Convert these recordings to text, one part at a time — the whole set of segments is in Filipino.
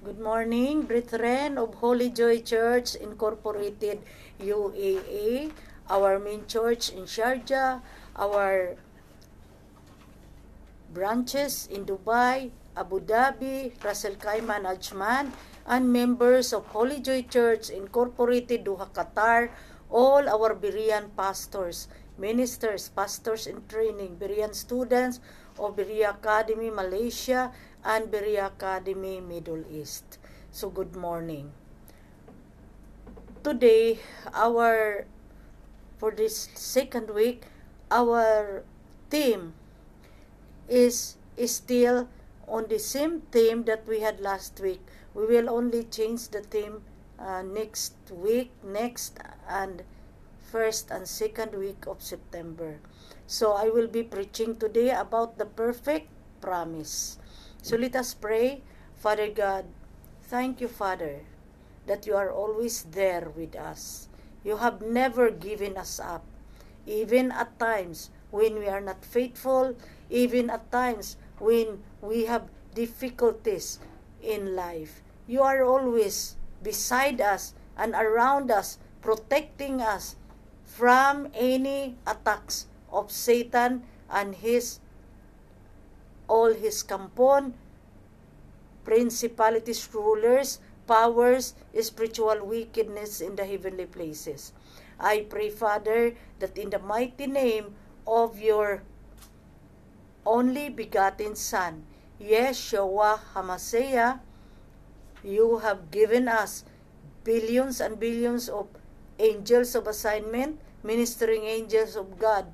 Good morning, brethren of Holy Joy Church Incorporated UAA, our main church in Sharjah, our branches in Dubai, Abu Dhabi, Ras Al Khaimah, Ajman, and members of Holy Joy Church Incorporated Doha, Qatar, all our Berean pastors, ministers, pastors in training, Berean students of Berea Academy, Malaysia, and Berea Academy, Middle East. So, good morning. Today, our, for this second week, our theme is, is still on the same theme that we had last week. We will only change the theme uh, next week, next and first and second week of September. So I will be preaching today about the perfect promise. So let us pray. Father God, thank you, Father, that you are always there with us. You have never given us up, even at times when we are not faithful, even at times when we have difficulties in life. You are always beside us and around us, protecting us from any attacks of Satan and his all his kampon, principalities, rulers, powers, spiritual wickedness in the heavenly places. I pray, Father, that in the mighty name of your only begotten Son, Yeshua HaMashiach, you have given us billions and billions of angels of assignment, ministering angels of God,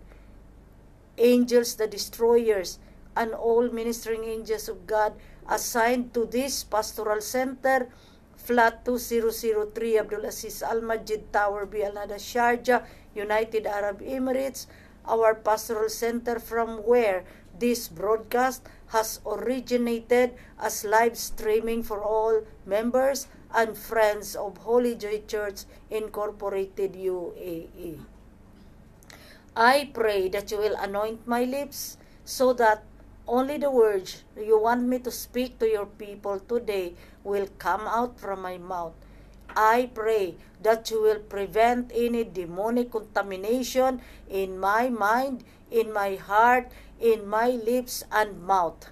angels the destroyers, and all ministering angels of God assigned to this pastoral center, flat 2003 Abdul Aziz Al Majid Tower, B. Al Nada, Sharjah, United Arab Emirates, our pastoral center from where this broadcast has originated as live streaming for all members and friends of Holy Joy Church Incorporated UAE. I pray that you will anoint my lips so that only the words you want me to speak to your people today will come out from my mouth. I pray that you will prevent any demonic contamination in my mind, in my heart, in my lips and mouth.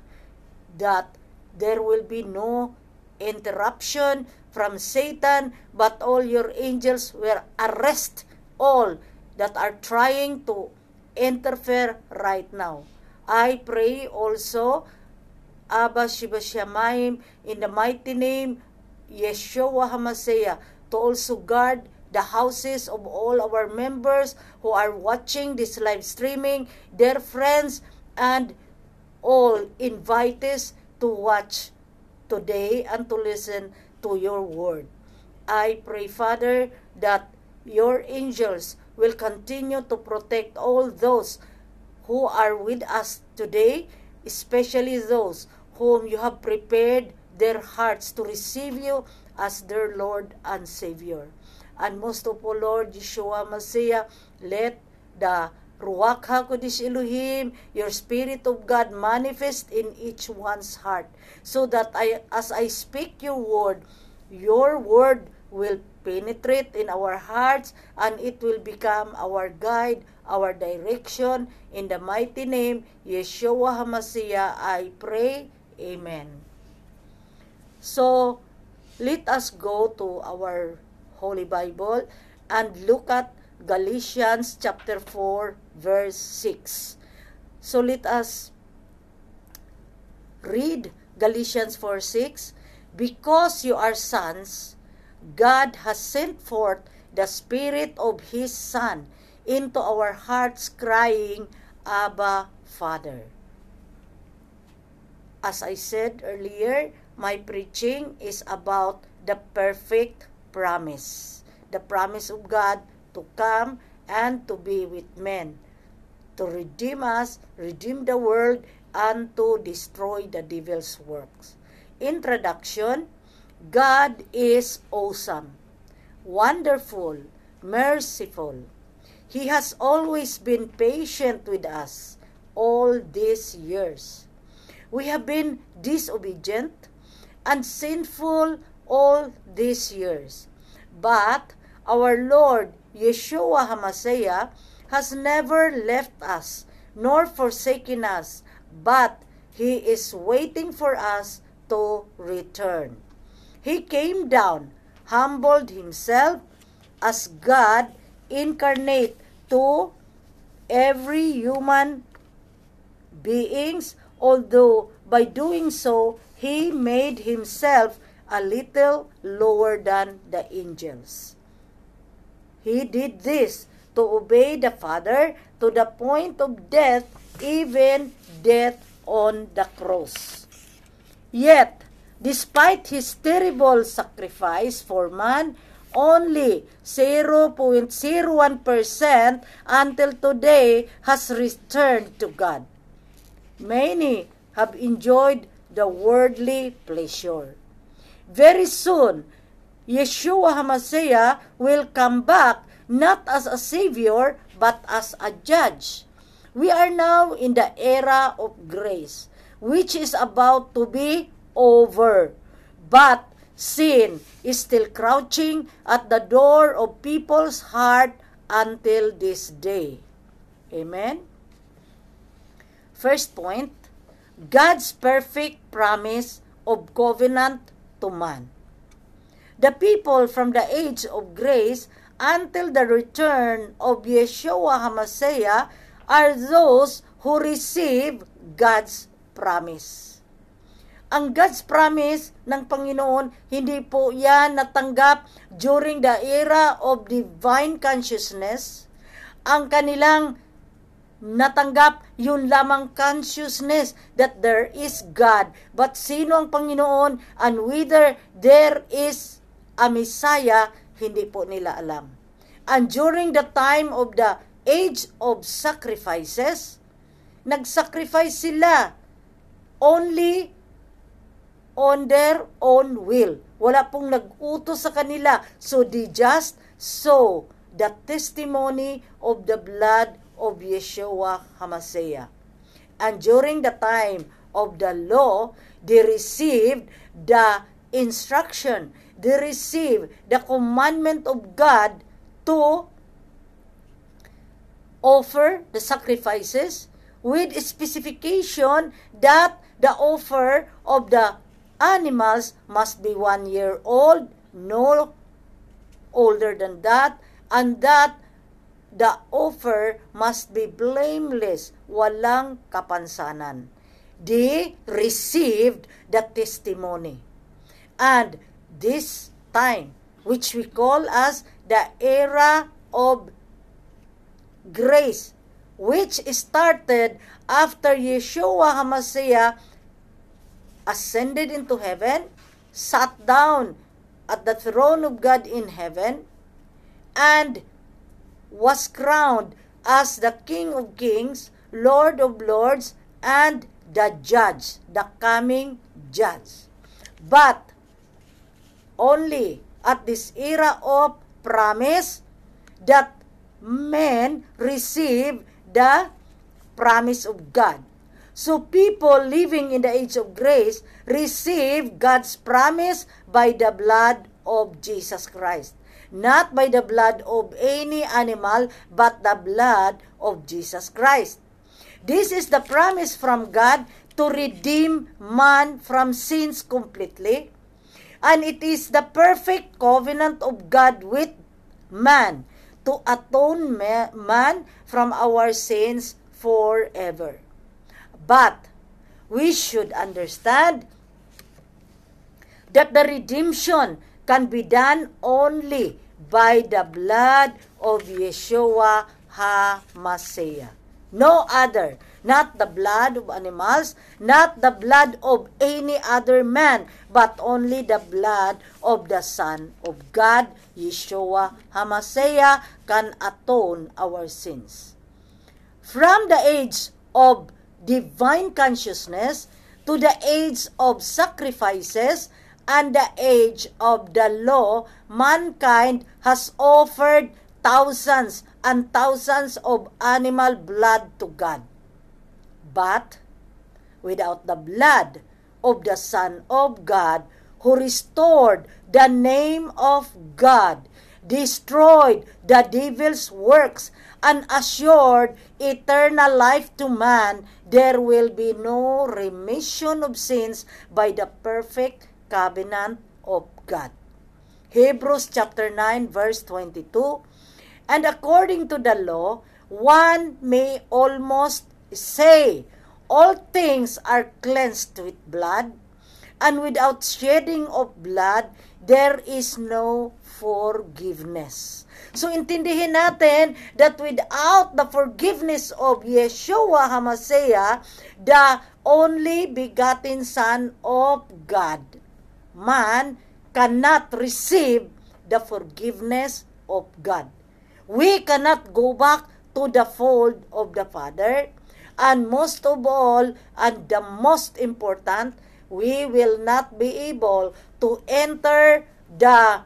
That there will be no interruption from Satan, but all your angels will arrest all that are trying to interfere right now. I pray also, Abba Shibashamayim, in the mighty name, Yeshua HaMashiach, to also guard the houses of all our members who are watching this live streaming, their friends, and all invitees to watch today and to listen to your word. I pray, Father, that your angels will continue to protect all those who are with us today, especially those whom you have prepared their hearts to receive you as their Lord and Savior. And most of all, Lord Yeshua Messiah, let the Ruach HaKodesh Elohim, your Spirit of God manifest in each one's heart, so that I, as I speak your word, your word will penetrate in our hearts and it will become our guide, our direction. In the mighty name, Yeshua HaMashiach, I pray. Amen. So, let us go to our Holy Bible and look at Galatians chapter 4 verse 6. So let us read Galatians 4 6. Because you are sons, God has sent forth the Spirit of His Son into our hearts, crying, Abba, Father. As I said earlier, my preaching is about the perfect promise. The promise of God to come and to be with men, to redeem us, redeem the world, and to destroy the devil's works. Introduction God is awesome, wonderful, merciful. He has always been patient with us all these years. We have been disobedient and sinful all these years. But our Lord Yeshua HaMashiach has never left us nor forsaken us, but He is waiting for us to return. He came down, humbled Himself as God incarnate to every human beings, although by doing so, He made Himself a little lower than the angels. He did this to obey the Father to the point of death, even death on the cross. Yet, despite his terrible sacrifice for man, only 0.01% until today has returned to God. Many have enjoyed the worldly pleasure. Very soon, Yeshua HaMashiach will come back not as a savior but as a judge. We are now in the era of grace, which is about to be over. But sin is still crouching at the door of people's heart until this day. Amen? First point, God's perfect promise of covenant to man. The people from the age of grace until the return of Yeshua HaMashiach are those who receive God's promise. Ang God's promise ng Panginoon, hindi po yan natanggap during the era of divine consciousness. Ang kanilang natanggap yun lamang consciousness that there is God. But sino ang Panginoon and whether there is a Messiah, hindi po nila alam. And during the time of the age of sacrifices, nag-sacrifice sila only on their own will. Wala pong nag-utos sa kanila. So they just saw the testimony of the blood of Yeshua HaMashiach. And during the time of the law, they received the instruction, they received the commandment of God to offer the sacrifices with specification that the offer of the animals must be one year old, no older than that, and that the offer must be blameless, walang kapansanan. They received the testimony. And this time, which we call as the era of grace, which started after Yeshua HaMashiach ascended into heaven, sat down at the throne of God in heaven, and was crowned as the King of Kings, Lord of Lords, and the Judge, the coming Judge. But only at this era of promise that men receive the promise of God. So people living in the age of grace receive God's promise by the blood of Jesus Christ. Not by the blood of any animal, but the blood of Jesus Christ. This is the promise from God to redeem man from sins completely. And it is the perfect covenant of God with man to atone man from our sins forever. But we should understand that the redemption can be done only by the blood of Yeshua HaMashiach. No other. Not the blood of animals, not the blood of any other man, but only the blood of the Son of God, Yeshua HaMashiach, can atone our sins. From the age of divine consciousness to the age of sacrifices and the age of the law, mankind has offered thousands and thousands of animal blood to God. But without the blood of the Son of God, who restored the name of God, destroyed the devil's works, and assured eternal life to man, there will be no remission of sins by the perfect covenant of God. Hebrews chapter 9 verse 22 And according to the law, one may almost say, all things are cleansed with blood, and without shedding of blood, there is no forgiveness. So intindihin natin that without the forgiveness of Yeshua HaMashiach, the only begotten Son of God, man cannot receive the forgiveness of God. We cannot go back to the fold of the Father. And most of all, and the most important, we will not be able to enter the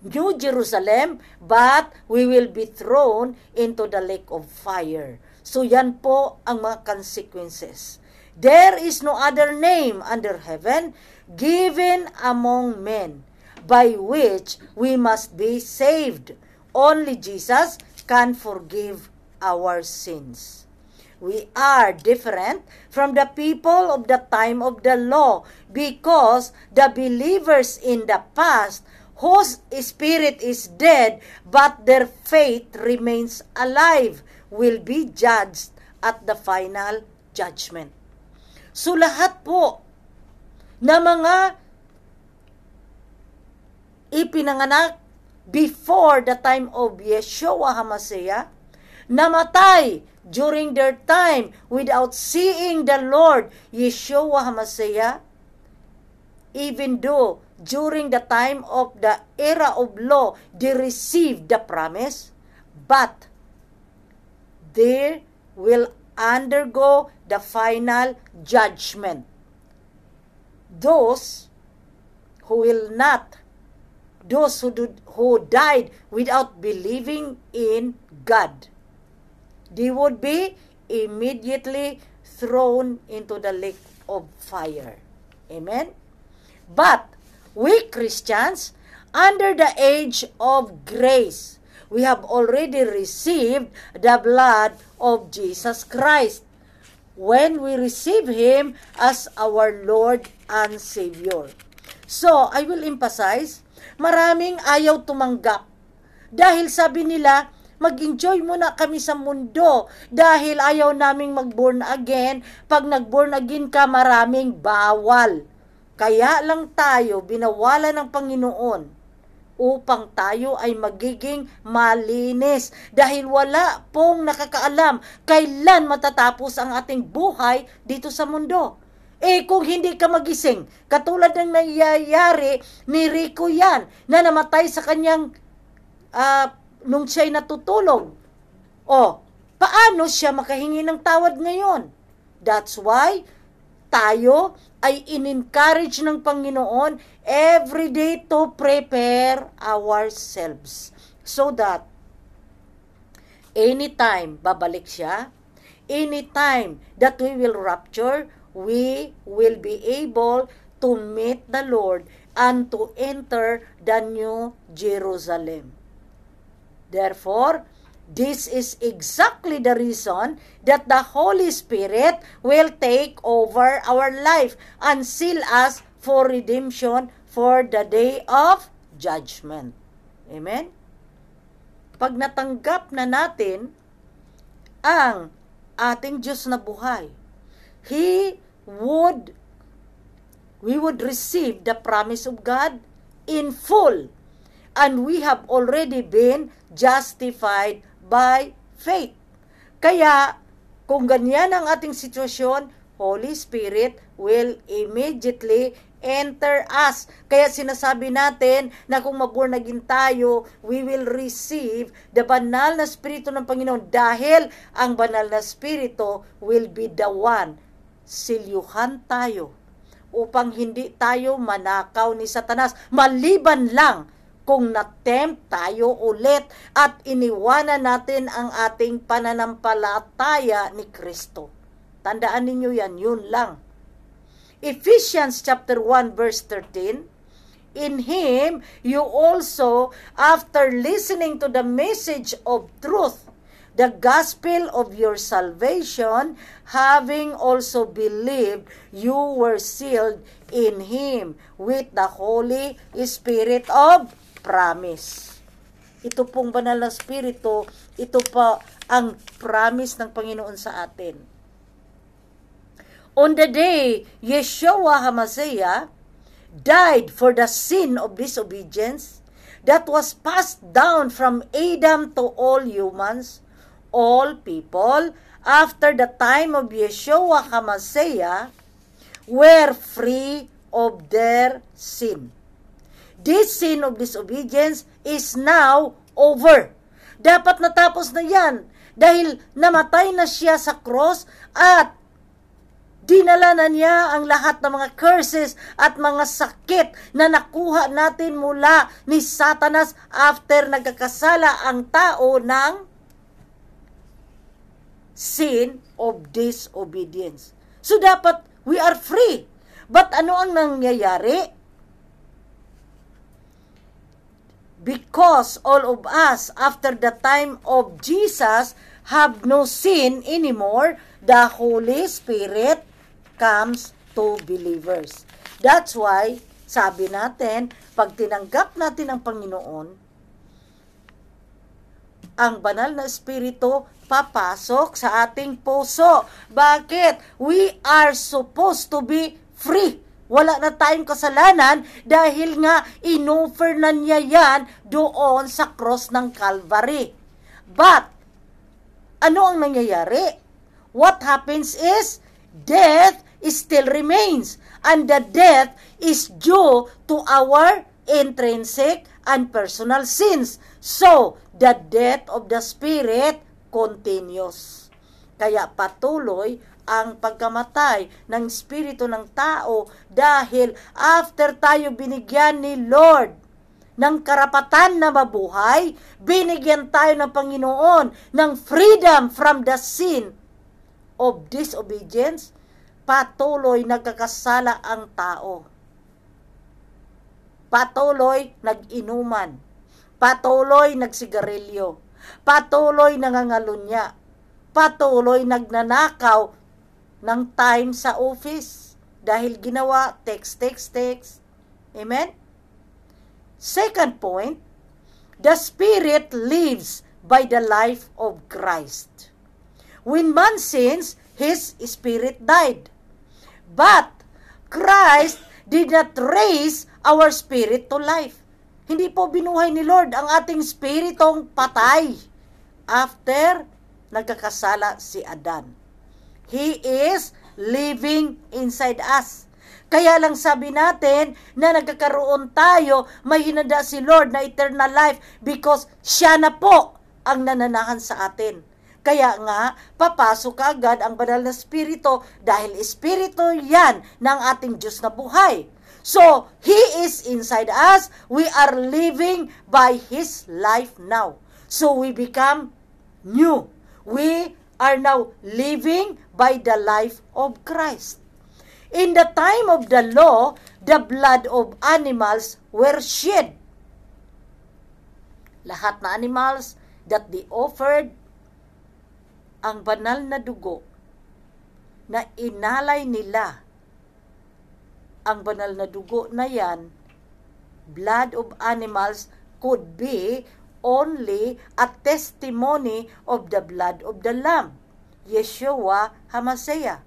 New Jerusalem, but we will be thrown into the lake of fire. So yan po ang mga consequences. There is no other name under heaven given among men by which we must be saved. Only Jesus can forgive our sins. We are different from the people of the time of the law because the believers in the past whose spirit is dead but their faith remains alive will be judged at the final judgment. So lahat po na mga ipinanganak before the time of Yeshua HaMashiach, namatay during their time without seeing the Lord Yeshua HaMashiach, even though during the time of the era of law, they received the promise, but they will undergo the final judgment. Those who will not, those who, do, who died without believing in God, they would be immediately thrown into the lake of fire. Amen? But we Christians, under the age of grace, we have already received the blood of Jesus Christ when we receive Him as our Lord and Savior. So, I will emphasize, maraming ayaw tumanggap. Dahil sabi nila, mag-enjoy muna kami sa mundo dahil ayaw naming mag-born again. Pag nag-born again ka, maraming bawal. Kaya lang tayo binawalan ng Panginoon upang tayo ay magiging malinis dahil wala pong nakakaalam kailan matatapos ang ating buhay dito sa mundo. Eh kung hindi ka magising, katulad ng nangyayari ni Rico yan na namatay sa kanyang uh, nung siya'y natutulog. O, paano siya makahingi ng tawad ngayon? That's why tayo ay in-encourage ng Panginoon every day to prepare ourselves so that anytime babalik siya, anytime that we will rapture, we will be able to meet the Lord and to enter the new Jerusalem. Therefore, This is exactly the reason that the Holy Spirit will take over our life and seal us for redemption for the day of judgment. Amen? Pag natanggap na natin ang ating Diyos na buhay, He would, we would receive the promise of God in full. And we have already been justified by faith. Kaya, kung ganyan ang ating sitwasyon, Holy Spirit will immediately enter us. Kaya sinasabi natin na kung maborn naging tayo, we will receive the banal na Espiritu ng Panginoon dahil ang banal na Espiritu will be the one. Silyuhan tayo upang hindi tayo manakaw ni Satanas. Maliban lang kung natempt tayo ulit at iniwanan natin ang ating pananampalataya ni Kristo. Tandaan ninyo yan, yun lang. Ephesians chapter 1 verse 13, In Him you also, after listening to the message of truth, the gospel of your salvation, having also believed, you were sealed in Him with the Holy Spirit of promise. Ito pong banal na spirito, ito pa ang promise ng Panginoon sa atin. On the day Yeshua HaMashiach died for the sin of disobedience that was passed down from Adam to all humans, all people after the time of Yeshua HaMashiach were free of their sin. This sin of disobedience is now over. Dapat natapos na yan dahil namatay na siya sa cross at dinala na niya ang lahat ng mga curses at mga sakit na nakuha natin mula ni Satanas after nagkakasala ang tao ng sin of disobedience. So dapat we are free. But ano ang nangyayari? Because all of us, after the time of Jesus, have no sin anymore, the Holy Spirit comes to believers. That's why, sabi natin, pag tinanggap natin ang Panginoon, ang banal na espiritu papasok sa ating puso. Bakit? We are supposed to be free. Wala na tayong kasalanan dahil nga inoffer na niya yan doon sa cross ng Calvary. But, ano ang nangyayari? What happens is, death still remains. And the death is due to our intrinsic and personal sins. So, the death of the spirit continues. Kaya patuloy ang pagkamatay ng espiritu ng tao dahil after tayo binigyan ni Lord ng karapatan na mabuhay, binigyan tayo ng Panginoon ng freedom from the sin of disobedience, patuloy nagkakasala ang tao. Patuloy nag-inuman Patuloy nagsigarilyo. Patuloy nangangalunya. Patuloy nagnanakaw ng time sa office dahil ginawa text, text, text. Amen? Second point, the Spirit lives by the life of Christ. When man sins, his spirit died. But Christ did not raise our spirit to life. Hindi po binuhay ni Lord ang ating spiritong patay after nagkakasala si Adan. He is living inside us. Kaya lang sabi natin na nagkakaroon tayo, may hinanda si Lord na eternal life because siya na po ang nananahan sa atin. Kaya nga, papasok agad ang banal na spirito dahil espiritu yan ng ating Diyos na buhay. So, He is inside us. We are living by His life now. So, we become new. We are now living by the life of Christ. In the time of the law, the blood of animals were shed. Lahat na animals that they offered ang banal na dugo na inalay nila ang banal na dugo na yan, blood of animals could be only a testimony of the blood of the Lamb, Yeshua HaMashiach.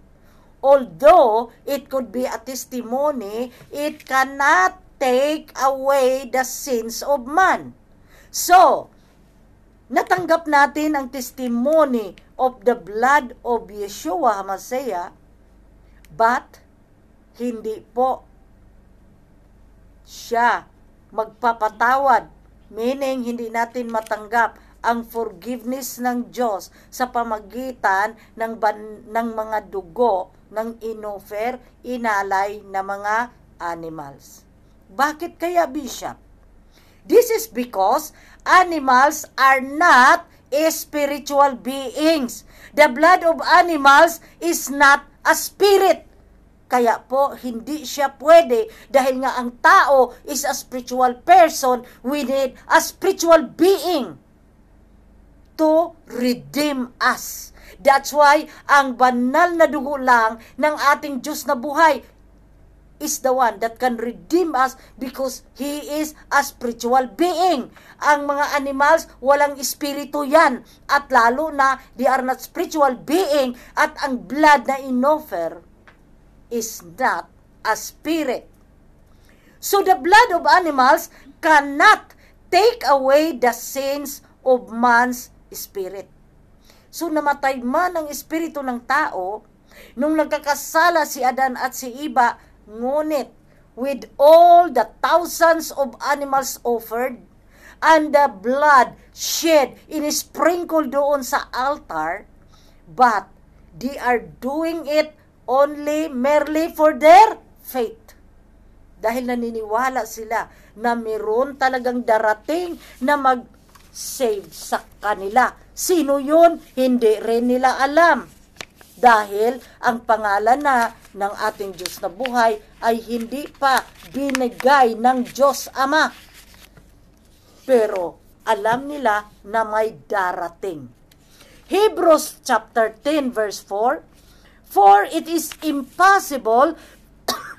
Although it could be a testimony, it cannot take away the sins of man. So, natanggap natin ang testimony of the blood of Yeshua HaMashiach, but hindi po siya magpapatawad. Meaning, hindi natin matanggap ang forgiveness ng Diyos sa pamagitan ng, ban, ng mga dugo ng inofer, inalay na mga animals. Bakit kaya, Bishop? This is because animals are not spiritual beings. The blood of animals is not a spirit Kaya po, hindi siya pwede dahil nga ang tao is a spiritual person. We need a spiritual being to redeem us. That's why ang banal na dugo lang ng ating Diyos na buhay is the one that can redeem us because He is a spiritual being. Ang mga animals, walang espiritu yan. At lalo na, they are not spiritual being. At ang blood na inoffer is not a spirit. So the blood of animals cannot take away the sins of man's spirit. So namatay man ang espiritu ng tao, nung nagkakasala si Adan at si Iba, Ngunit, with all the thousands of animals offered, and the blood shed in sprinkle doon sa altar, but they are doing it only merely for their faith. Dahil naniniwala sila na meron talagang darating na mag-save sa kanila. Sino yun? Hindi rin nila alam dahil ang pangalan na ng ating Diyos na buhay ay hindi pa binigay ng Diyos Ama. Pero alam nila na may darating. Hebrews chapter 10 verse 4 For it is impossible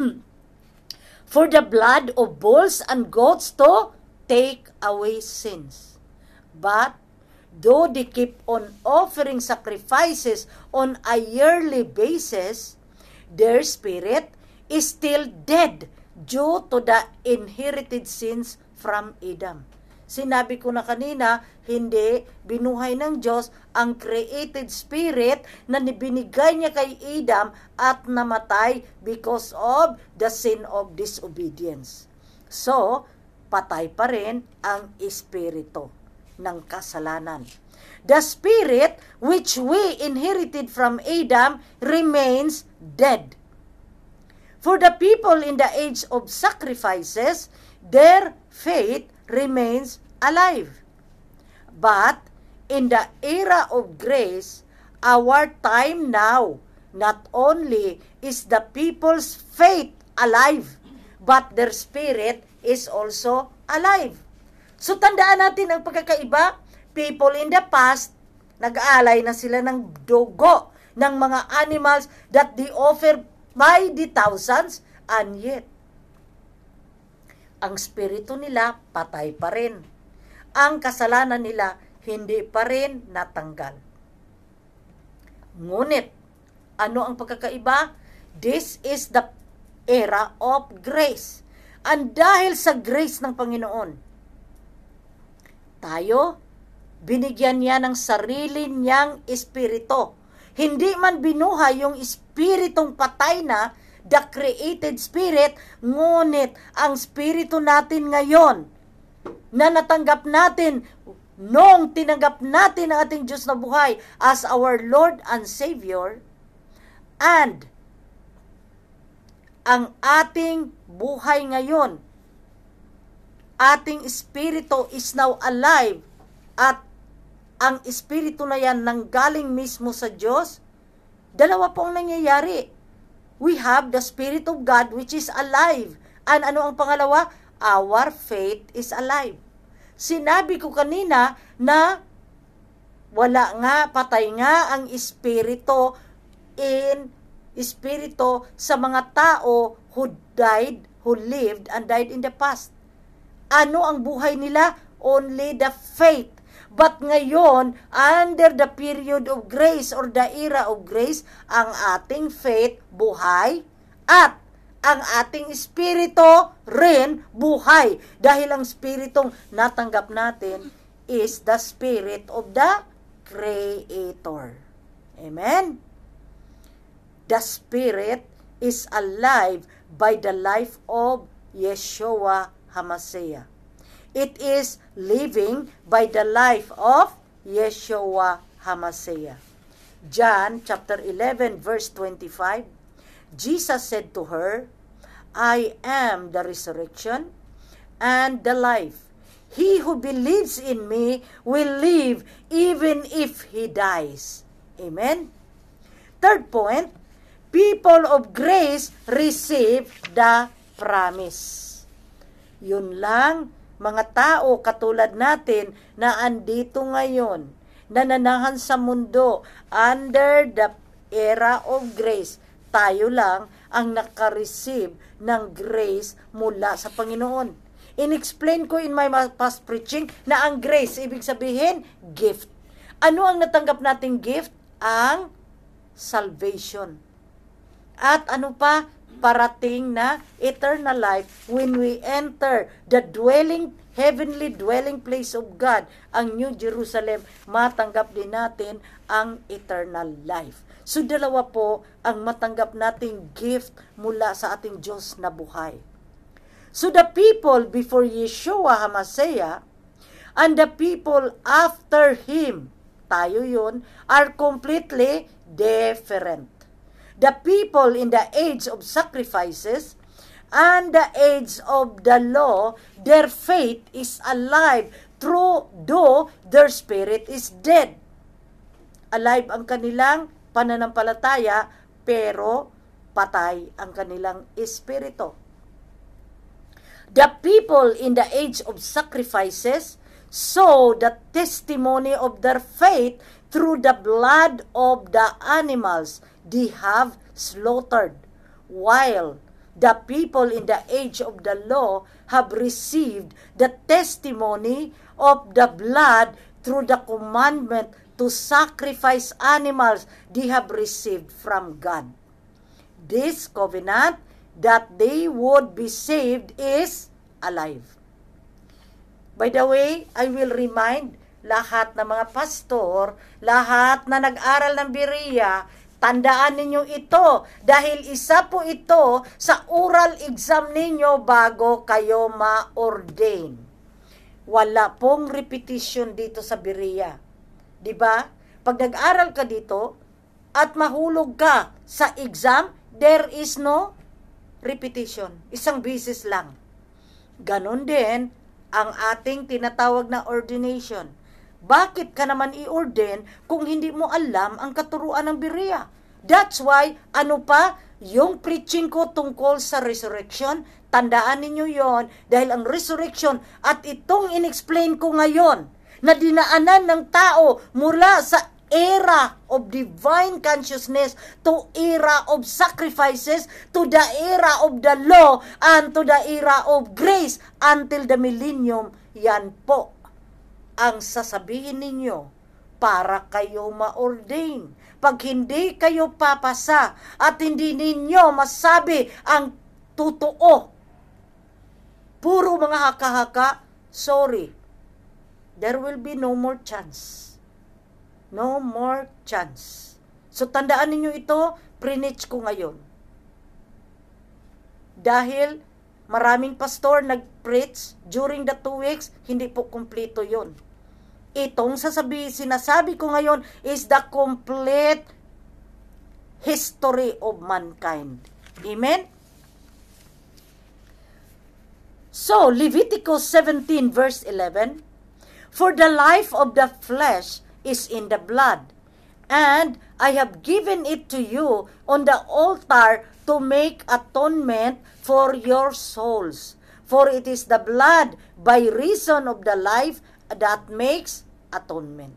for the blood of bulls and goats to take away sins. But though they keep on offering sacrifices on a yearly basis, their spirit is still dead due to the inherited sins from Adam. Sinabi ko na kanina, hindi binuhay ng Diyos ang created spirit na binigay niya kay Adam at namatay because of the sin of disobedience. So, patay pa rin ang espiritu ng kasalanan. The spirit which we inherited from Adam remains dead. For the people in the age of sacrifices, their faith remains alive. But in the era of grace, our time now, not only is the people's faith alive, but their spirit is also alive. So tandaan natin ang pagkakaiba. People in the past, nag-aalay na sila ng dugo ng mga animals that they offer by the thousands and yet ang spirito nila patay pa rin. Ang kasalanan nila hindi pa rin natanggal. Ngunit, ano ang pagkakaiba? This is the era of grace. And dahil sa grace ng Panginoon, tayo, binigyan niya ng sarili niyang espiritu. Hindi man binuhay yung espiritong patay na, the created spirit, ngunit ang espiritu natin ngayon, na natanggap natin nung tinanggap natin ang ating Diyos na buhay as our Lord and Savior, and ang ating buhay ngayon ating espiritu is now alive at ang espiritu na yan nanggaling mismo sa Diyos, dalawa po ang nangyayari. We have the Spirit of God which is alive. And ano ang pangalawa? Our faith is alive. Sinabi ko kanina na wala nga, patay nga ang espiritu in espiritu sa mga tao who died, who lived and died in the past. Ano ang buhay nila? Only the faith. But ngayon, under the period of grace or the era of grace, ang ating faith buhay at ang ating espiritu rin buhay. Dahil ang spiritong natanggap natin is the spirit of the Creator. Amen? The spirit is alive by the life of Yeshua Hamasea. It is living by the life of Yeshua Hamasea. John chapter 11 verse 25, Jesus said to her, I am the resurrection and the life. He who believes in me will live even if he dies. Amen. Third point, people of grace receive the promise. Yun lang, mga tao katulad natin na andito ngayon, nananahan sa mundo under the era of grace. Tayo lang ang nakareceive ng grace mula sa Panginoon. In-explain ko in my past preaching na ang grace, ibig sabihin, gift. Ano ang natanggap nating gift? Ang salvation. At ano pa? Parating na eternal life when we enter the dwelling, heavenly dwelling place of God, ang New Jerusalem, matanggap din natin ang eternal life. So dalawa po ang matanggap nating gift mula sa ating Diyos na buhay. So the people before Yeshua HaMashiach and the people after Him, tayo yun, are completely different. The people in the age of sacrifices and the age of the law, their faith is alive through though their spirit is dead. Alive ang kanilang pananampalataya pero patay ang kanilang espiritu. The people in the age of sacrifices saw the testimony of their faith through the blood of the animals they have slaughtered, while the people in the age of the law have received the testimony of the blood through the commandment to sacrifice animals they have received from God. This covenant that they would be saved is alive. By the way, I will remind lahat ng mga pastor, lahat na nag-aral ng Berea, tandaan ninyo ito dahil isa po ito sa oral exam ninyo bago kayo ma-ordain. Wala pong repetition dito sa Berea. 'Di ba? Pag nag-aral ka dito at mahulog ka sa exam, there is no repetition. Isang bisis lang. Ganon din ang ating tinatawag na ordination. Bakit ka naman i-ordain kung hindi mo alam ang katuruan ng Berea? That's why, ano pa, yung preaching ko tungkol sa resurrection, tandaan ninyo yon dahil ang resurrection at itong inexplain ko ngayon na dinaanan ng tao mula sa era of divine consciousness to era of sacrifices to the era of the law and to the era of grace until the millennium yan po ang sasabihin ninyo para kayo ma-ordain. Pag hindi kayo papasa at hindi ninyo masabi ang totoo, puro mga haka-haka, sorry, there will be no more chance No more chance. So tandaan ninyo ito, preach ko ngayon. Dahil maraming pastor nag-preach during the two weeks, hindi po kumpleto yon. Itong sasabi, sinasabi ko ngayon is the complete history of mankind. Amen? So, Leviticus 17 verse 11, For the life of the flesh is in the blood. And I have given it to you on the altar to make atonement for your souls. For it is the blood by reason of the life that makes atonement.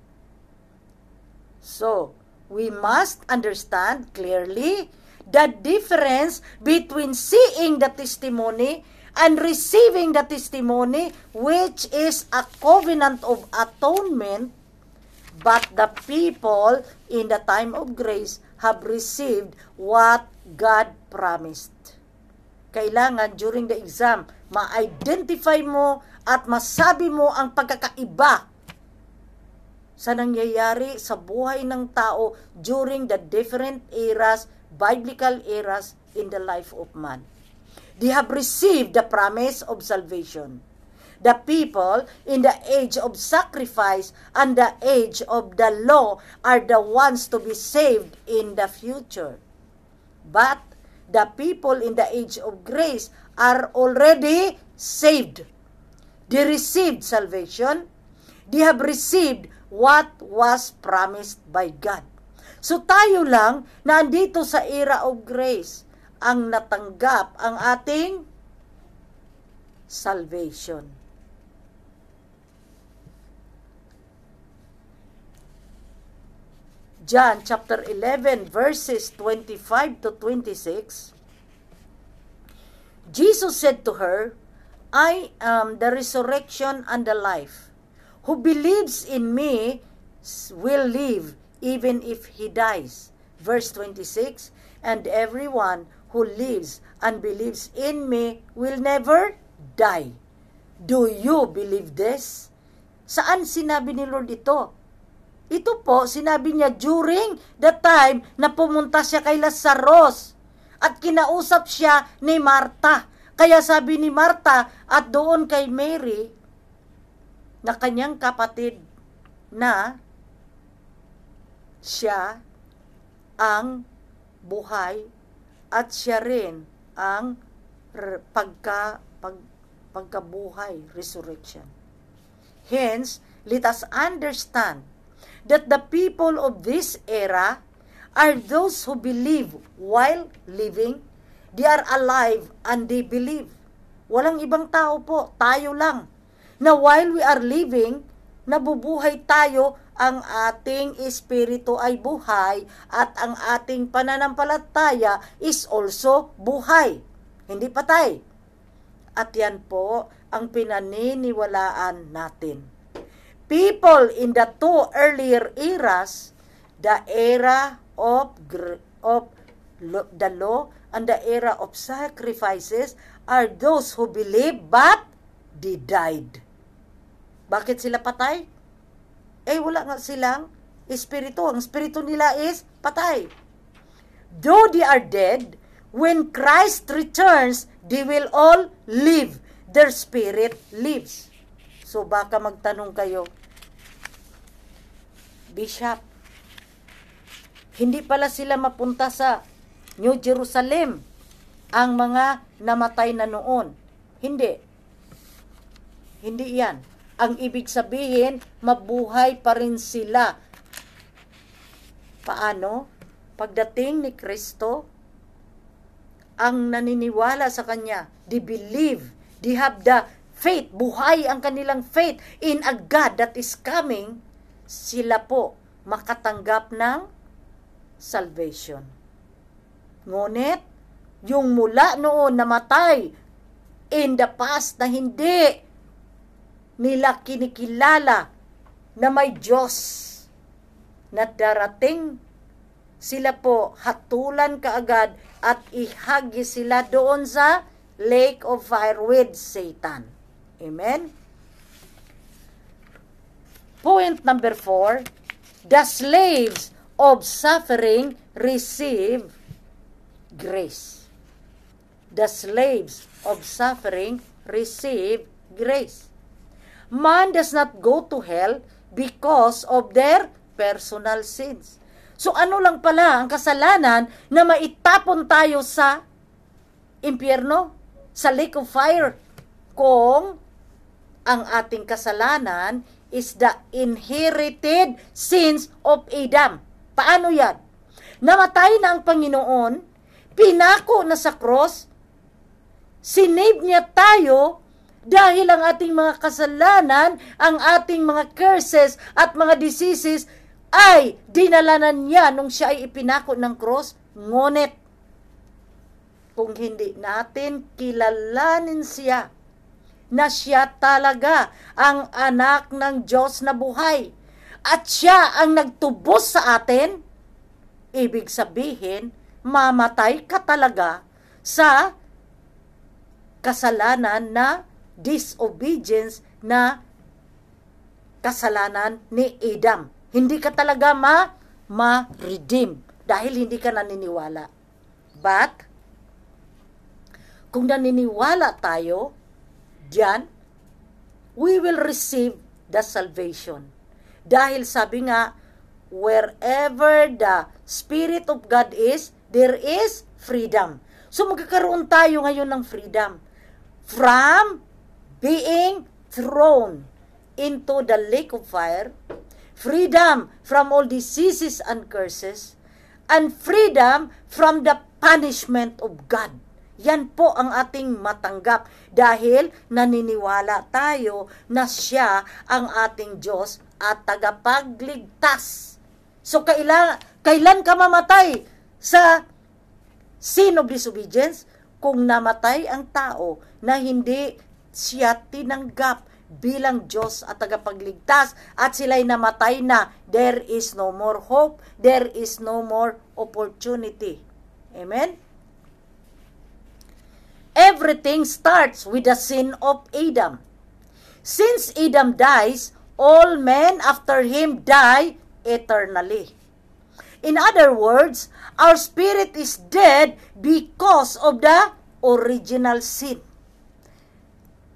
So, we must understand clearly the difference between seeing the testimony and receiving the testimony, which is a covenant of atonement But the people in the time of grace have received what God promised. Kailangan during the exam, ma-identify mo at masabi mo ang pagkakaiba sa nangyayari sa buhay ng tao during the different eras, biblical eras in the life of man. They have received the promise of salvation the people in the age of sacrifice and the age of the law are the ones to be saved in the future. But the people in the age of grace are already saved. They received salvation. They have received what was promised by God. So tayo lang na andito sa era of grace ang natanggap ang ating salvation. John chapter 11 verses 25 to 26 Jesus said to her, I am the resurrection and the life. Who believes in me will live even if he dies. Verse 26, and everyone who lives and believes in me will never die. Do you believe this? Saan sinabi ni Lord ito? Ito po, sinabi niya during the time na pumunta siya kay Lazarus at kinausap siya ni Marta. Kaya sabi ni Marta at doon kay Mary na kanyang kapatid na siya ang buhay at siya rin ang pagka pag, pagkabuhay, resurrection. Hence, let us understand that the people of this era are those who believe while living. They are alive and they believe. Walang ibang tao po, tayo lang. Na while we are living, nabubuhay tayo, ang ating espiritu ay buhay at ang ating pananampalataya is also buhay. Hindi patay. At yan po ang pinaniniwalaan natin people in the two earlier eras, the era of, of the law and the era of sacrifices, are those who believe but they died. Bakit sila patay? Eh, wala nga silang espiritu. Ang espiritu nila is patay. Though they are dead, when Christ returns, they will all live. Their spirit lives. So baka magtanong kayo, Bishop, hindi pala sila mapunta sa New Jerusalem ang mga namatay na noon. Hindi. Hindi yan. Ang ibig sabihin, mabuhay pa rin sila. Paano? Pagdating ni Kristo, ang naniniwala sa Kanya, they believe, they have the faith, buhay ang kanilang faith in a God that is coming, sila po makatanggap ng salvation. Ngunit, yung mula noon namatay in the past na hindi nila kinikilala na may Diyos na darating sila po hatulan kaagad at ihagi sila doon sa lake of fire with Satan. Amen? Point number four, the slaves of suffering receive grace. The slaves of suffering receive grace. Man does not go to hell because of their personal sins. So ano lang pala ang kasalanan na maitapon tayo sa impyerno, sa lake of fire, kung ang ating kasalanan is the inherited sins of Adam. Paano yan? Namatay na ang Panginoon, pinako na sa cross, sinave niya tayo dahil ang ating mga kasalanan, ang ating mga curses at mga diseases ay dinalanan niya nung siya ay ipinako ng cross. Ngunit, kung hindi natin kilalanin siya, na siya talaga ang anak ng Diyos na buhay. At siya ang nagtubos sa atin, ibig sabihin, mamatay ka talaga sa kasalanan na disobedience na kasalanan ni Adam. Hindi ka talaga ma ma-redeem dahil hindi ka naniniwala. But, kung naniniwala tayo, diyan, we will receive the salvation. Dahil sabi nga, wherever the Spirit of God is, there is freedom. So magkakaroon tayo ngayon ng freedom from being thrown into the lake of fire, freedom from all diseases and curses, and freedom from the punishment of God. Yan po ang ating matanggap dahil naniniwala tayo na siya ang ating Diyos at tagapagligtas. So kailan, kailan ka mamatay sa sin of disobedience? Kung namatay ang tao na hindi siya tinanggap bilang Diyos at tagapagligtas at sila'y namatay na, there is no more hope, there is no more opportunity. Amen? Everything starts with the sin of Adam. Since Adam dies, all men after him die eternally. In other words, our spirit is dead because of the original sin.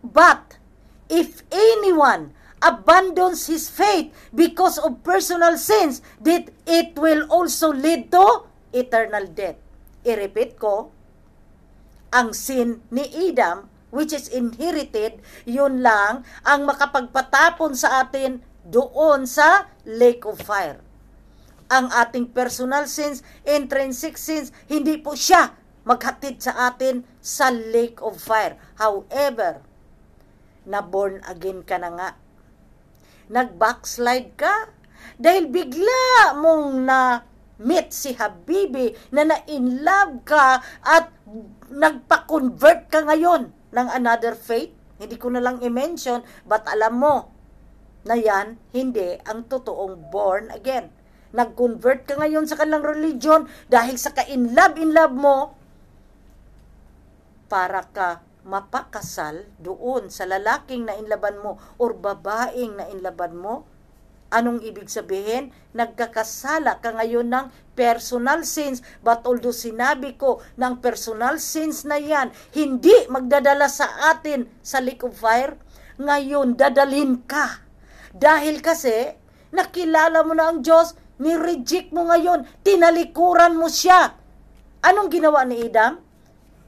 But if anyone abandons his faith because of personal sins, that it will also lead to eternal death. I-repeat ko, ang sin ni Adam, which is inherited, yun lang ang makapagpatapon sa atin doon sa lake of fire. Ang ating personal sins, intrinsic sins, hindi po siya maghatid sa atin sa lake of fire. However, na born again ka na nga. Nag-backslide ka dahil bigla mong na meet si Habibi na na-in love ka at nagpa-convert ka ngayon ng another faith, hindi ko na lang i-mention, but alam mo na yan hindi ang totoong born again. Nag-convert ka ngayon sa kanilang religion dahil sa ka-in love, in love mo, para ka mapakasal doon sa lalaking na inlaban mo or babaeng na inlaban mo, Anong ibig sabihin? Nagkakasala ka ngayon ng personal sins. But although sinabi ko ng personal sins na yan, hindi magdadala sa atin sa lake of fire, ngayon dadalhin ka. Dahil kasi, nakilala mo na ang Diyos, ni-reject mo ngayon, tinalikuran mo siya. Anong ginawa ni Adam?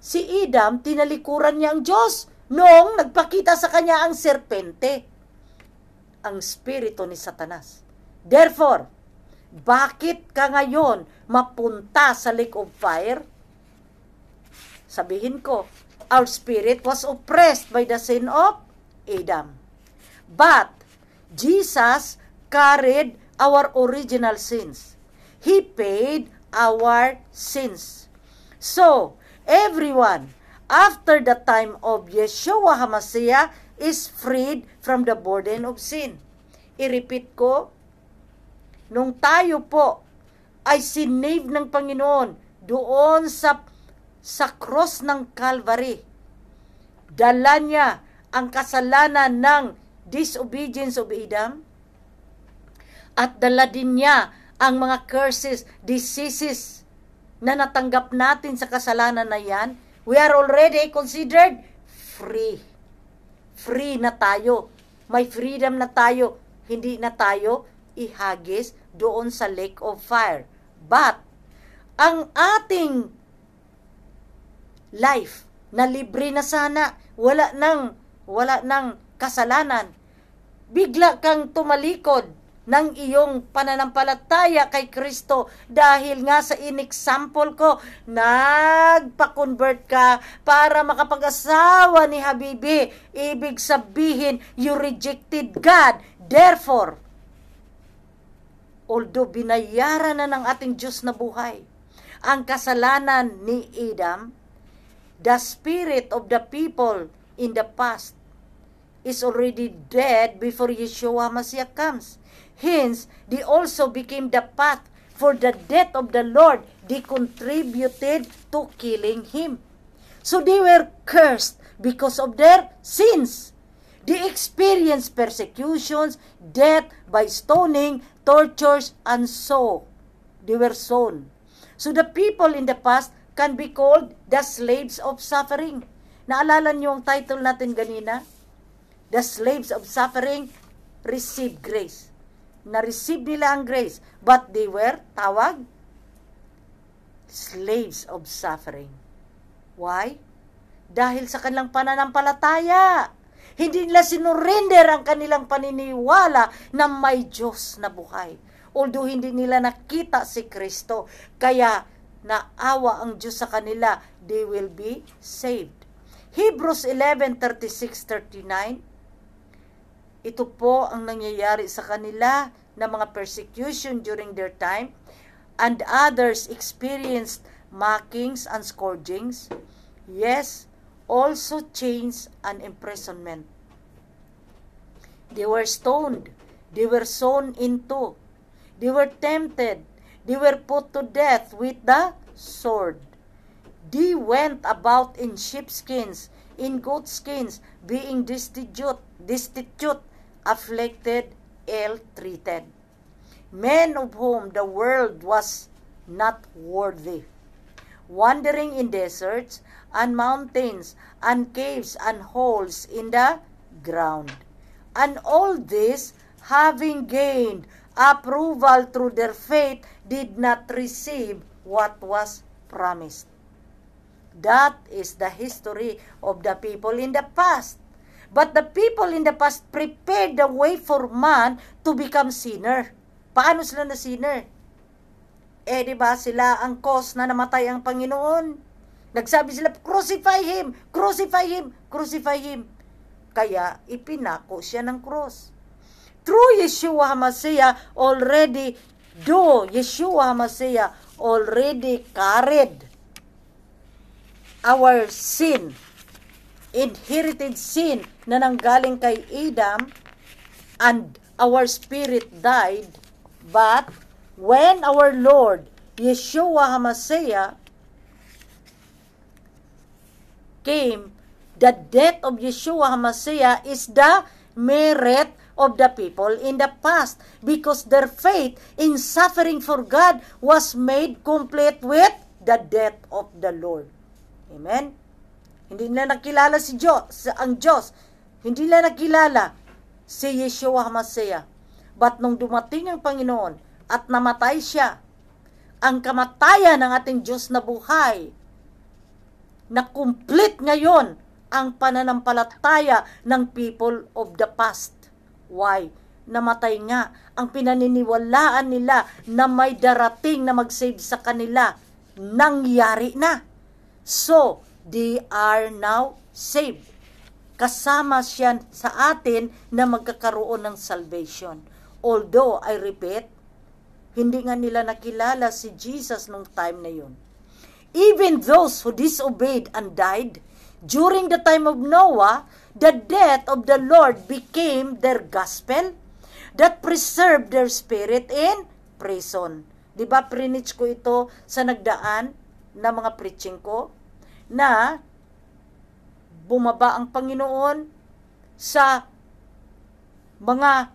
Si Adam, tinalikuran niya ang Diyos noong nagpakita sa kanya ang serpente ang spirito ni Satanas. Therefore, bakit ka ngayon mapunta sa lake of fire? Sabihin ko, our spirit was oppressed by the sin of Adam. But, Jesus carried our original sins. He paid our sins. So, everyone, after the time of Yeshua HaMashiach, is freed from the burden of sin. I-repeat ko, nung tayo po ay sinave ng Panginoon doon sa sa cross ng Calvary, dala niya ang kasalanan ng disobedience of Adam at dala din niya ang mga curses, diseases na natanggap natin sa kasalanan na yan, we are already considered free free na tayo. May freedom na tayo. Hindi na tayo ihagis doon sa lake of fire. But, ang ating life na libre na sana, wala nang, wala nang kasalanan, bigla kang tumalikod ng iyong pananampalataya kay Kristo. Dahil nga sa inexample ko nagpa-convert ka para makapag-asawa ni Habibi. Ibig sabihin you rejected God. Therefore although binayaran na ng ating Diyos na buhay ang kasalanan ni Adam the spirit of the people in the past is already dead before Yeshua Mashiach comes Hence, they also became the path for the death of the Lord. They contributed to killing him. So they were cursed because of their sins. They experienced persecutions, death by stoning, tortures, and so they were sown. So the people in the past can be called the slaves of suffering. Naalala niyo ang title natin ganina? The slaves of suffering receive grace na-receive nila ang grace, but they were, tawag, slaves of suffering. Why? Dahil sa kanilang pananampalataya. Hindi nila sinurrender ang kanilang paniniwala na may Diyos na buhay. although hindi nila nakita si Kristo. Kaya naawa ang Diyos sa kanila, they will be saved. Hebrews 11:36-39 Ito po ang nangyayari sa kanila na mga persecution during their time and others experienced mockings and scourgings. Yes, also chains and imprisonment. They were stoned. They were sown into. They were tempted. They were put to death with the sword. They went about in sheepskins, in goatskins, being destitute, destitute, afflicted, ill-treated. Men of whom the world was not worthy. Wandering in deserts and mountains and caves and holes in the ground. And all this, having gained approval through their faith, did not receive what was promised. That is the history of the people in the past. But the people in the past prepared the way for man to become sinner. Paano sila na sinner? Eh, di ba sila ang cause na namatay ang Panginoon? Nagsabi sila, crucify him, crucify him, crucify him. Kaya ipinako siya ng cross. Through Yeshua HaMashiach already, do Yeshua HaMashiach already carried our sin, inherited sin na nanggaling kay Adam, and our spirit died, but when our Lord Yeshua HaMashiach came, the death of Yeshua HaMashiach is the merit of the people in the past because their faith in suffering for God was made complete with the death of the Lord. Amen? Hindi nila nakilala si Diyos, ang Diyos. Hindi nila nakilala si Yeshua HaMashiach. But nung dumating ang Panginoon at namatay siya, ang kamatayan ng ating Diyos na buhay, na complete ngayon ang pananampalataya ng people of the past. Why? Namatay nga ang pinaniniwalaan nila na may darating na mag-save sa kanila. Nangyari na. So, they are now saved. Kasama siya sa atin na magkakaroon ng salvation. Although, I repeat, hindi nga nila nakilala si Jesus nung time na yun. Even those who disobeyed and died during the time of Noah, the death of the Lord became their gospel that preserved their spirit in prison. Di ba, prinitch ko ito sa nagdaan na mga preaching ko na bumaba ang Panginoon sa mga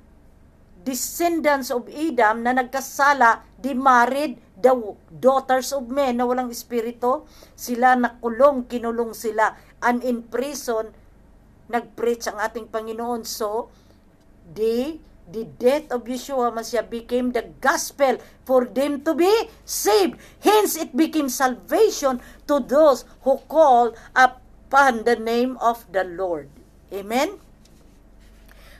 descendants of Adam na nagkasala, di married the daughters of men na walang espiritu, sila nakulong, kinulong sila, and in prison, nag-preach ang ating Panginoon. So, the, the death of Yeshua Mashiach became the gospel for them to be saved. Hence, it became salvation to those who call upon the name of the Lord. Amen?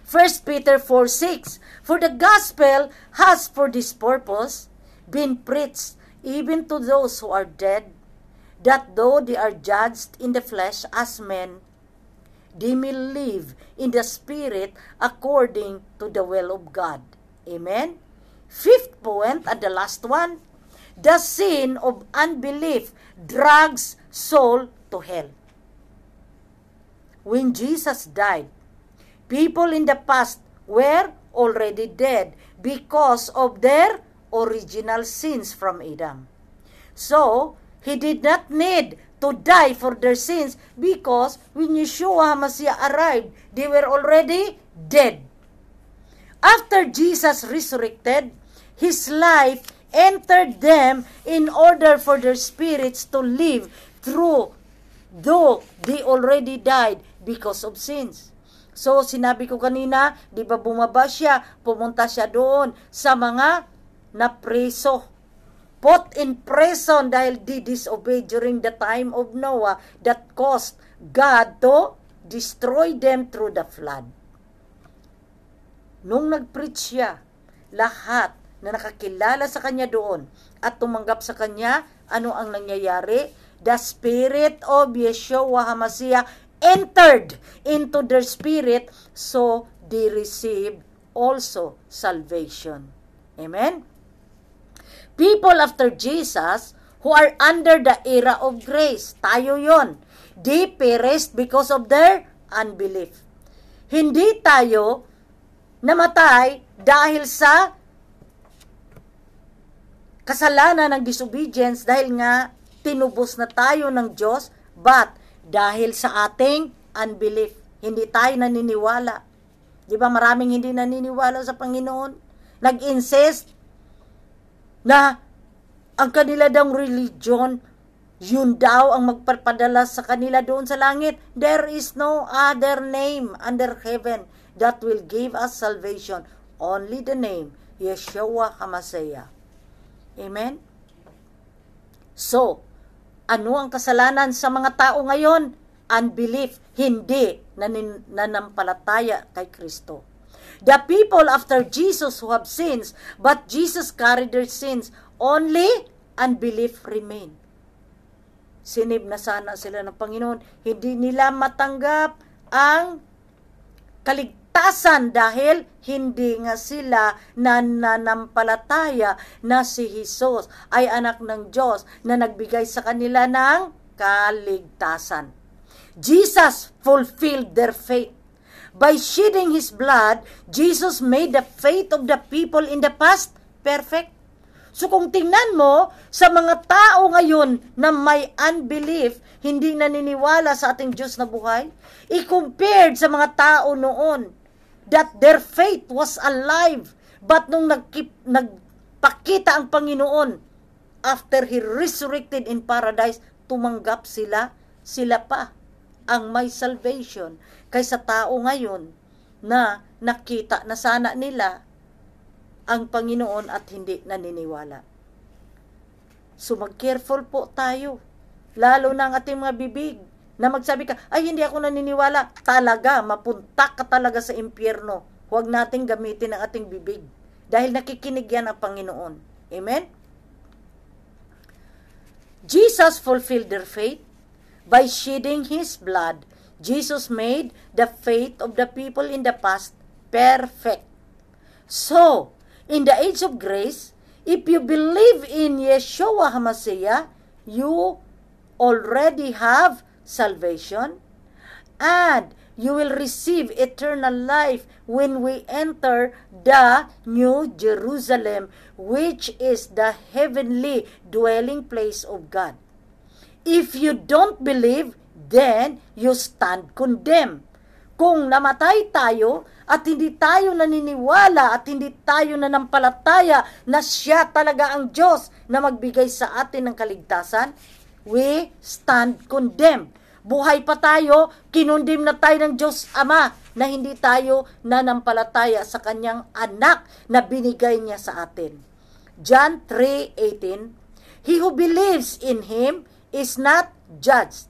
1 Peter 4 6 For the gospel has for this purpose been preached even to those who are dead, that though they are judged in the flesh as men, they may live in the spirit according to the will of God. Amen? Fifth point, and the last one, the sin of unbelief drags soul to hell. When Jesus died, people in the past were already dead because of their original sins from Adam. So, he did not need to die for their sins because when Yeshua HaMashiach arrived, they were already dead. After Jesus resurrected, his life entered them in order for their spirits to live through though they already died because of sins. So, sinabi ko kanina, di ba bumaba siya, pumunta siya doon sa mga na preso. Put in prison dahil di disobey during the time of Noah that caused God to destroy them through the flood. Nung nag-preach siya, lahat na nakakilala sa Kanya doon at tumanggap sa Kanya, ano ang nangyayari? The Spirit of Yeshua HaMashiach entered into their spirit, so they received also salvation. Amen? People after Jesus who are under the era of grace, tayo yon. They perished because of their unbelief. Hindi tayo namatay dahil sa kasalanan ng disobedience dahil nga tinubos na tayo ng Diyos but dahil sa ating unbelief. Hindi tayo naniniwala. Di ba maraming hindi naniniwala sa Panginoon? Nag-insist na ang kanila daw religion, yun daw ang magpapadala sa kanila doon sa langit. There is no other name under heaven that will give us salvation. Only the name, Yeshua HaMashiach. Amen? So, ano ang kasalanan sa mga tao ngayon? Unbelief, hindi nanin, nanampalataya kay Kristo. The people after Jesus who have sins, but Jesus carried their sins, only unbelief remain. Sinib na sana sila ng Panginoon, hindi nila matanggap ang kaligtasan dahil hindi nga sila nananampalataya na si Jesus ay anak ng Diyos na nagbigay sa kanila ng kaligtasan. Jesus fulfilled their faith. By shedding His blood, Jesus made the faith of the people in the past perfect. So kung tingnan mo sa mga tao ngayon na may unbelief, hindi naniniwala sa ating Diyos na buhay, i-compared sa mga tao noon that their faith was alive. But nung nagkip, nagpakita ang Panginoon after He resurrected in paradise, tumanggap sila, sila pa ang may salvation kaysa tao ngayon na nakita na sana nila ang Panginoon at hindi naniniwala. So mag-careful po tayo, lalo na ang ating mga bibig, na magsabi ka, ay hindi ako naniniwala, talaga, mapunta ka talaga sa impyerno. Huwag nating gamitin ang ating bibig. Dahil nakikinig yan ang Panginoon. Amen? Jesus fulfilled their faith by shedding His blood. Jesus made the faith of the people in the past perfect. So, in the age of grace, if you believe in Yeshua HaMashiach, you already have salvation, and you will receive eternal life when we enter the New Jerusalem, which is the heavenly dwelling place of God. If you don't believe, then you stand condemned. Kung namatay tayo at hindi tayo naniniwala at hindi tayo nanampalataya na siya talaga ang Diyos na magbigay sa atin ng kaligtasan, we stand condemned buhay pa tayo, kinundim na tayo ng Diyos Ama na hindi tayo nanampalataya sa kanyang anak na binigay niya sa atin. John 3:18 He who believes in him is not judged.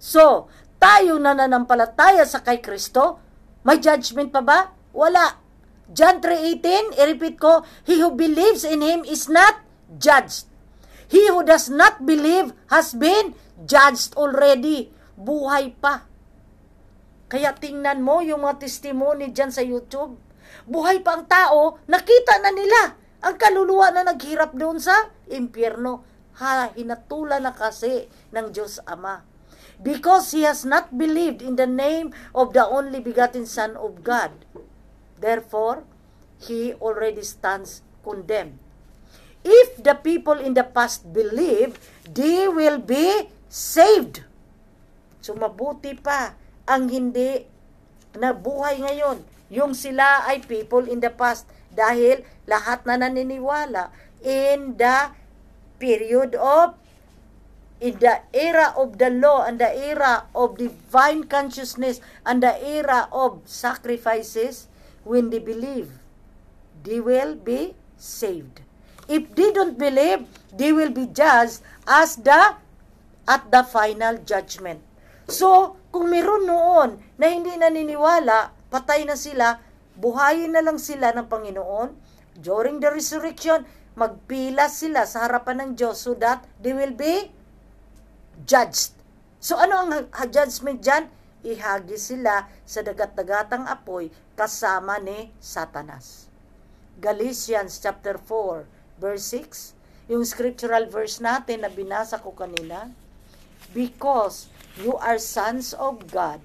So, tayo na nanampalataya sa kay Kristo, may judgment pa ba? Wala. John 3:18, i-repeat ko, he who believes in him is not judged. He who does not believe has been judged already buhay pa. Kaya tingnan mo yung mga testimony dyan sa YouTube. Buhay pa ang tao, nakita na nila ang kaluluwa na naghirap doon sa impyerno. Ha, hinatula na kasi ng Diyos Ama. Because he has not believed in the name of the only begotten Son of God. Therefore, he already stands condemned. If the people in the past believe, they will be saved. So mabuti pa ang hindi na buhay ngayon. Yung sila ay people in the past dahil lahat na naniniwala in the period of in the era of the law and the era of divine consciousness and the era of sacrifices when they believe they will be saved. If they don't believe they will be judged as the at the final judgment. So, kung meron noon na hindi naniniwala, patay na sila, buhayin na lang sila ng Panginoon, During the resurrection, magpila sila sa harapan ng Diyos so that they will be judged. So ano ang judgment dyan? Ihagi sila sa dagat-dagatang apoy kasama ni Satanas. Galatians chapter 4 verse 6, yung scriptural verse natin na binasa ko kanina, Because you are sons of God,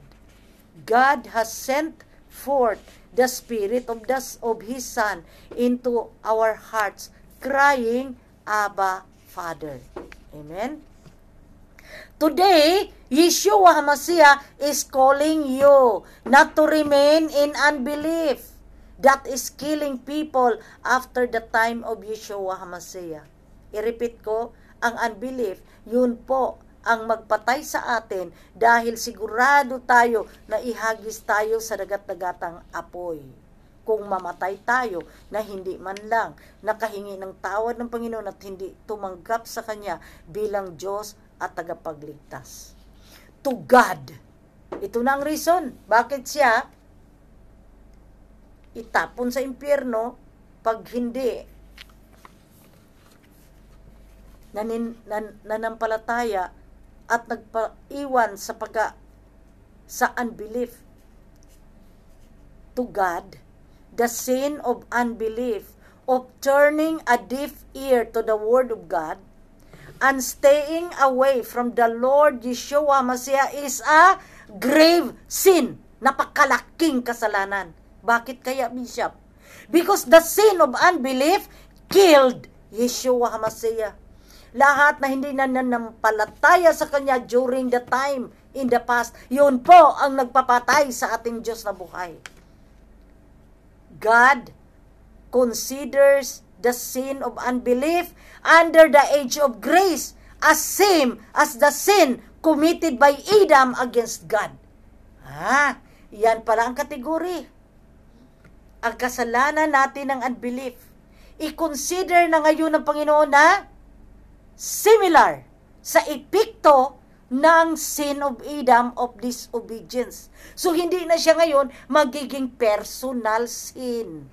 God has sent forth the Spirit of, the, of His Son into our hearts, crying, Abba, Father. Amen? Today, Yeshua HaMashiach is calling you not to remain in unbelief that is killing people after the time of Yeshua HaMashiach. I-repeat ko, ang unbelief, yun po ang magpatay sa atin dahil sigurado tayo na ihagis tayo sa dagat-dagatang apoy. Kung mamatay tayo na hindi man lang nakahingi ng tawad ng Panginoon at hindi tumanggap sa Kanya bilang Diyos at tagapagligtas. To God. Ito na ang reason. Bakit siya itapon sa impyerno pag hindi nanin, nan, nanampalataya at nagpaiwan sa pagka sa unbelief to God, the sin of unbelief, of turning a deaf ear to the word of God, and staying away from the Lord Yeshua Mashiach is a grave sin. Napakalaking kasalanan. Bakit kaya, Bishop? Because the sin of unbelief killed Yeshua HaMashiach lahat na hindi na nanampalataya sa Kanya during the time in the past, yun po ang nagpapatay sa ating Diyos na buhay. God considers the sin of unbelief under the age of grace as same as the sin committed by Adam against God. Ah, yan pala ang kategory. Ang kasalanan natin ng unbelief. I-consider na ngayon ng Panginoon na similar sa epekto ng sin of Adam of disobedience. So, hindi na siya ngayon magiging personal sin.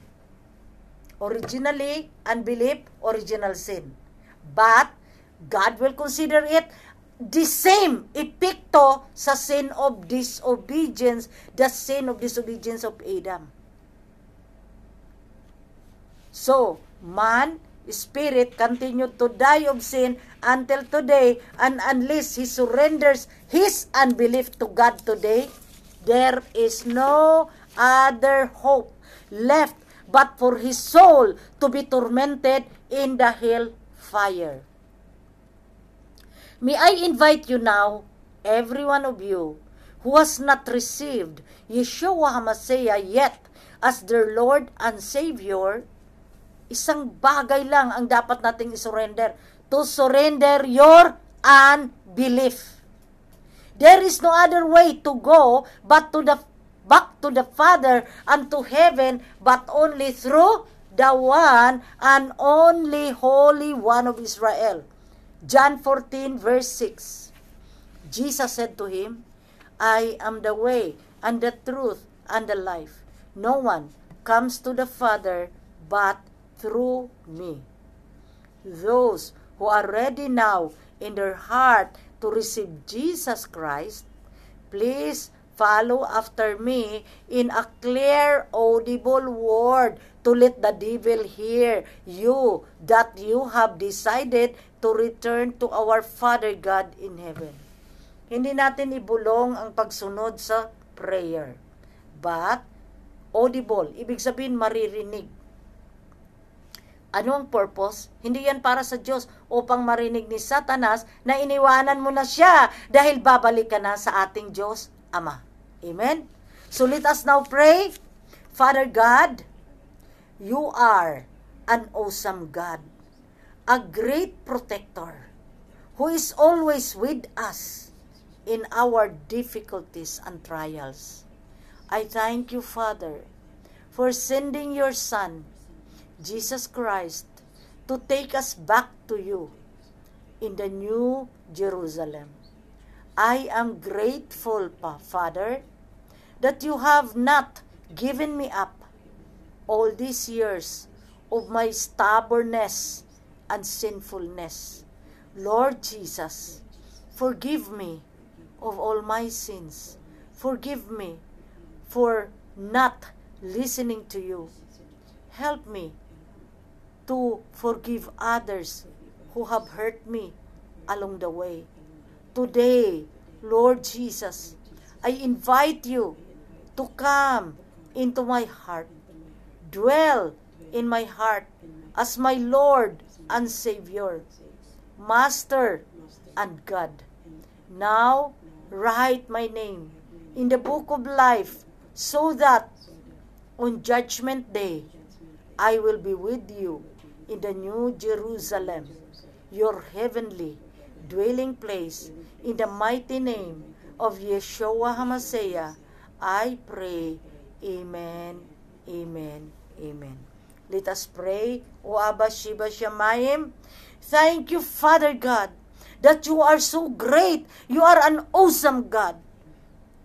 Originally, unbelief, original sin. But, God will consider it the same epekto sa sin of disobedience, the sin of disobedience of Adam. So, man spirit continued to die of sin until today, and unless he surrenders his unbelief to God today, there is no other hope left but for his soul to be tormented in the hell fire. May I invite you now, every one of you, who has not received Yeshua HaMashiach yet as their Lord and Savior, Isang bagay lang ang dapat nating isurrender. To surrender your unbelief. There is no other way to go but to the back to the Father and to heaven but only through the one and only Holy One of Israel. John 14 verse 6. Jesus said to him, I am the way and the truth and the life. No one comes to the Father but through me. Those who are ready now in their heart to receive Jesus Christ, please follow after me in a clear, audible word to let the devil hear you that you have decided to return to our Father God in heaven. Hindi natin ibulong ang pagsunod sa prayer. But, audible, ibig sabihin maririnig ano ang purpose? Hindi yan para sa Diyos upang marinig ni Satanas na iniwanan mo na siya dahil babalik ka na sa ating Diyos Ama. Amen? So let us now pray. Father God, you are an awesome God, a great protector who is always with us in our difficulties and trials. I thank you, Father, for sending your Son Jesus Christ to take us back to you in the new Jerusalem. I am grateful, pa, Father, that you have not given me up all these years of my stubbornness and sinfulness. Lord Jesus, forgive me of all my sins. Forgive me for not listening to you. Help me to forgive others who have hurt me along the way. Today, Lord Jesus, I invite you to come into my heart. Dwell in my heart as my Lord and Savior, Master and God. Now, write my name in the book of life so that on Judgment Day, I will be with you in the New Jerusalem, your heavenly dwelling place. In the mighty name of Yeshua HaMashiach, I pray. Amen, Amen, Amen. Let us pray, O Abba Shiba Shamayim. Thank you, Father God, that you are so great. You are an awesome God.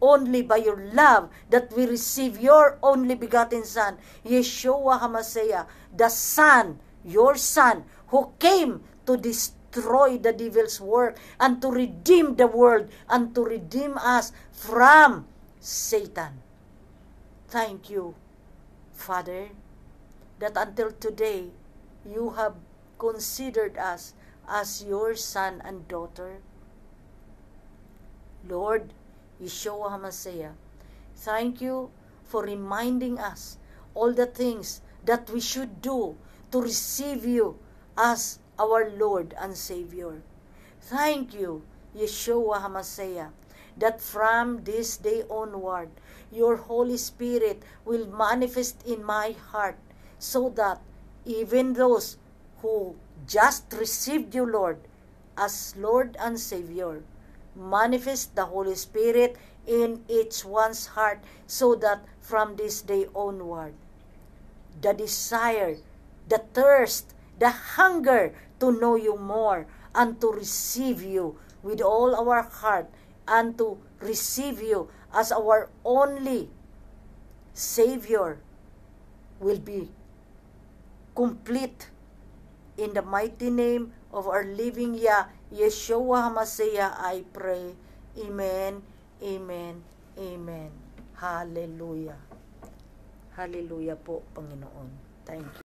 Only by your love that we receive your only begotten Son, Yeshua HaMashiach, the Son, your Son, who came to destroy the devil's work and to redeem the world and to redeem us from Satan. Thank you, Father, that until today you have considered us as your son and daughter. Lord, Yeshua HaMashiach, thank you for reminding us all the things that we should do to receive you as our Lord and Savior. Thank you, Yeshua HaMashiach, that from this day onward, your Holy Spirit will manifest in my heart so that even those who just received you, Lord, as Lord and Savior, manifest the Holy Spirit in each one's heart so that from this day onward, the desire, the thirst, the hunger to know you more and to receive you with all our heart and to receive you as our only Savior will be complete in the mighty name of our living Yah, Yeshua HaMashiach, I pray. Amen, Amen, Amen. Hallelujah. Hallelujah po, Panginoon. Thank you.